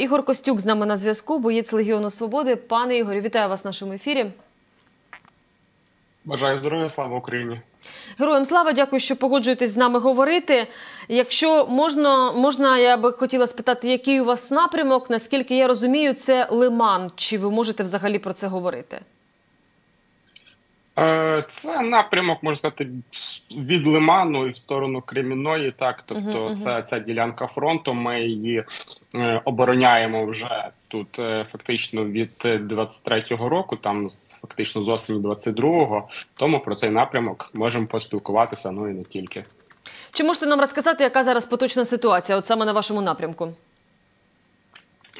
Ігор Костюк з нами на зв'язку, боєць Легіону Свободи. Пане Ігорі, вітаю вас в нашому ефірі. Бажаю здоров'я, слава Україні. Героям слава, дякую, що погоджуєтесь з нами говорити. Якщо можна, можна, я би хотіла спитати, який у вас напрямок? Наскільки я розумію, це Лиман. Чи ви можете взагалі про це говорити? Е, це напрямок, можна сказати, від Лиману і в сторону Кремінної. Так, тобто, uh -huh, це ця ділянка фронту. Ми її обороняємо вже тут е, фактично від 23-го року, там фактично з осені 22-го. Тому про цей напрямок можемо поспілкуватися. Ну і не тільки. Чи можете нам розказати, яка зараз поточна ситуація, от саме на вашому напрямку?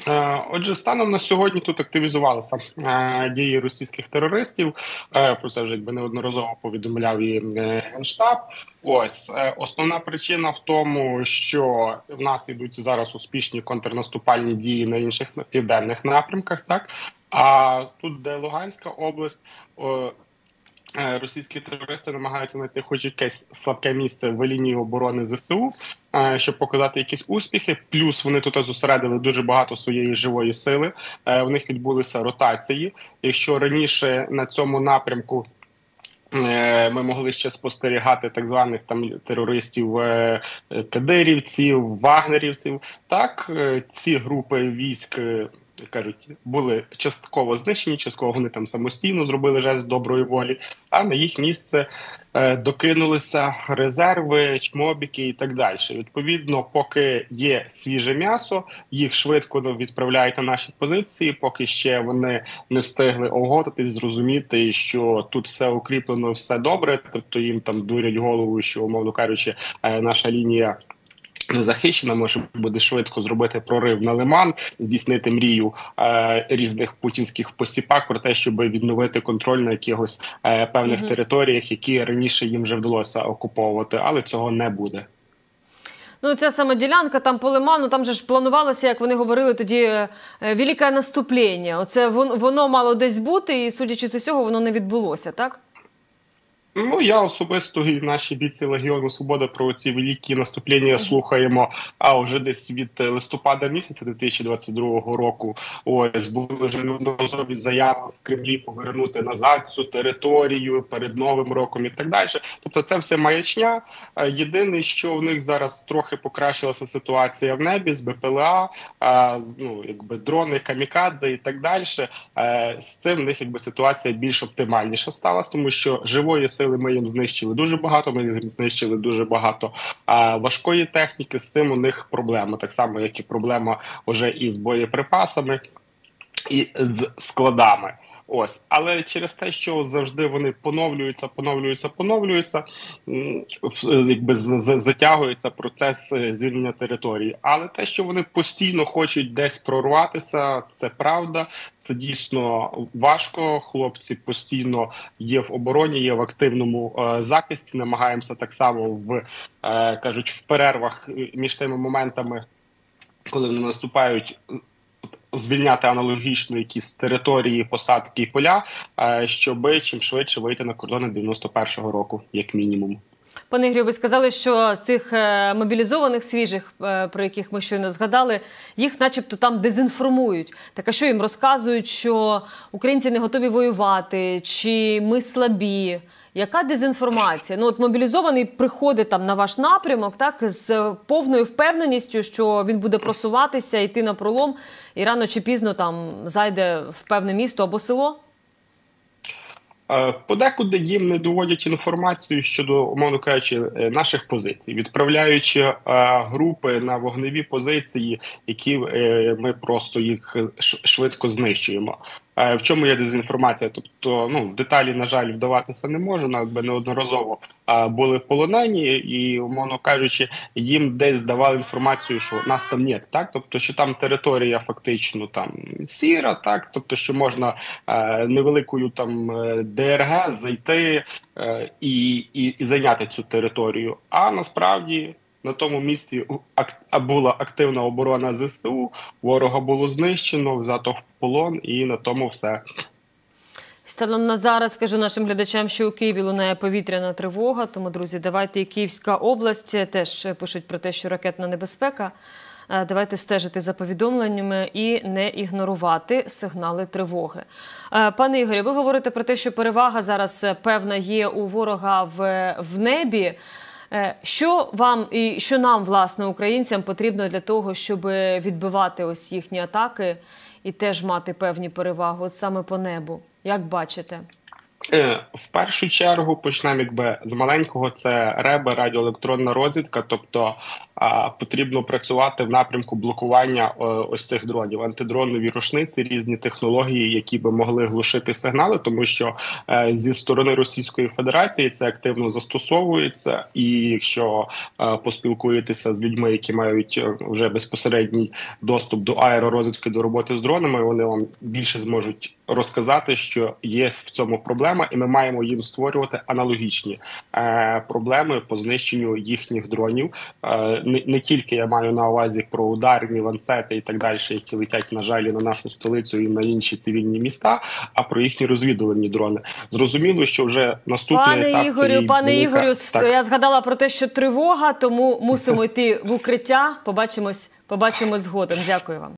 Е, отже, станом на сьогодні тут активізувалися е, дії російських терористів. Е, про це вже якби неодноразово повідомляв і генштаб. Ось основна причина в тому, що в нас ідуть зараз успішні контрнаступальні дії на інших південних напрямках. Так а тут, де Луганська область. Е, російські терористи намагаються знайти хоч якесь слабке місце в лінії оборони ЗСУ, е, щоб показати якісь успіхи. Плюс вони тут зосередили дуже багато своєї живої сили. Е, в них відбулися ротації. Якщо раніше на цьому напрямку. Ми могли ще спостерігати так званих там терористів кадирівців, вагнерівців. Так ці групи військ кажуть, були частково знищені, частково вони там самостійно зробили жест доброї волі. А на їх місце е, докинулися резерви, чмобіки і так далі. Відповідно, поки є свіже м'ясо, їх швидко відправляють на наші позиції, поки ще вони не встигли оготитись, зрозуміти, що тут все укріплено, все добре. Тобто їм там дурять голову, що умовно кажучи, е, наша лінія захищена, може буде швидко зробити прорив на лиман, здійснити мрію е, різних путінських посіпак про те, щоб відновити контроль на якихось е, певних mm -hmm. територіях, які раніше їм вже вдалося окуповувати, але цього не буде. Ну, ця саме ділянка там по лиману, там же ж планувалося, як вони говорили тоді, е, велике наступлення. Оце воно, воно мало десь бути, і судячи з усього, воно не відбулося, так? Ну я особисто і наші бійці Легіону Свобода про ці великі наступлення слухаємо. А вже десь від листопада місяця 2022 року. Ось були вже неодноразові заяви в Кремлі повернути назад цю територію перед новим роком і так далі. Тобто, це все маячня. Е, єдине, що в них зараз трохи покращилася ситуація в небі з БПЛА, ну якби дрони, камікадзе і так далі. Е, з цим в них якби ситуація більш оптимальніша сталася, тому що живої сили ми їм знищили дуже багато. Ми їм знищили дуже багато а важкої техніки. З цим у них проблема, так само як і проблема вже із боєприпасами і з складами. Ось, але через те, що завжди вони поновлюються, поновлюються, поновлюються, якби затягується процес е, звільнення території. Але те, що вони постійно хочуть десь прорватися, це правда. Це дійсно важко. Хлопці постійно є в обороні, є в активному е, захисті. Намагаємося так само в е, кажуть в перервах між тими моментами, коли вони наступають звільняти аналогічно якісь території, посадки і поля, е, щоб чим швидше вийти на кордони 91-го року, як мінімум. Пане Ігорю, ви сказали, що цих е, мобілізованих свіжих, е, про яких ми щойно згадали, їх, начебто, там дезінформують. Так а що їм розказують, що українці не готові воювати, чи ми слабі? Яка дезінформація? Ну от мобілізований приходить там на ваш напрямок, так з повною впевненістю, що він буде просуватися, йти на пролом, і рано чи пізно там зайде в певне місто або село. Е, подекуди їм не доводять інформацію щодо, умовно кажучи, е, наших позицій, відправляючи е, групи на вогневі позиції, які ми просто їх швидко знищуємо. В чому є дезінформація? Тобто, ну деталі на жаль вдаватися не можу. Якби неодноразово були полонені, і умовно кажучи, їм десь здавали інформацію, що нас там нет, так тобто, що там територія фактично там сіра, так тобто, що можна невеликою там ДРГ зайти е, і, і, і зайняти цю територію. А насправді на тому місці була активна оборона ЗСУ, ворога було знищено, взято в полон, і на тому все. Станом на зараз скажу нашим глядачам, що у Києві лунає повітряна тривога. Тому, друзі, давайте і Київська область теж пишуть про те, що ракетна небезпека Давайте стежити за повідомленнями і не ігнорувати сигнали тривоги. Е, Пане Ігорі, ви говорите про те, що перевага зараз е, певна є у ворога в, в небі. Е, Що вам і що нам, власне, українцям потрібно для того, щоб відбивати ось їхні атаки і теж мати певні переваги, от саме по небу? Як бачите? Е, В першу чергу почнемо якби з маленького. Це реби, радіоелектронна розвідка. Тобто а, потрібно працювати в напрямку блокування о, ось цих дронів, антидронові рушниці, різні технології, які би могли глушити сигнали, тому що е, зі сторони Російської Федерації це активно застосовується. І якщо е, поспілкуєтеся з людьми, які мають вже безпосередній доступ до аеророзвідки, до роботи з дронами, вони вам більше зможуть розказати, що є в цьому проблема, і ми маємо їм створювати аналогічні е, проблеми по знищенню їхніх дронів. Е, не, не тільки я маю на увазі про ударні ланцети і так далі, які летять на жаль на нашу столицю і на інші цивільні міста, а про їхні розвідувальні дрони. Зрозуміло, що вже наступний Пане етап Ігорю, цієї пане велика- Ігорю, Так. я згадала про те, що тривога, тому мусимо йти в укриття. Побачимось, побачимось згодом. Дякую вам.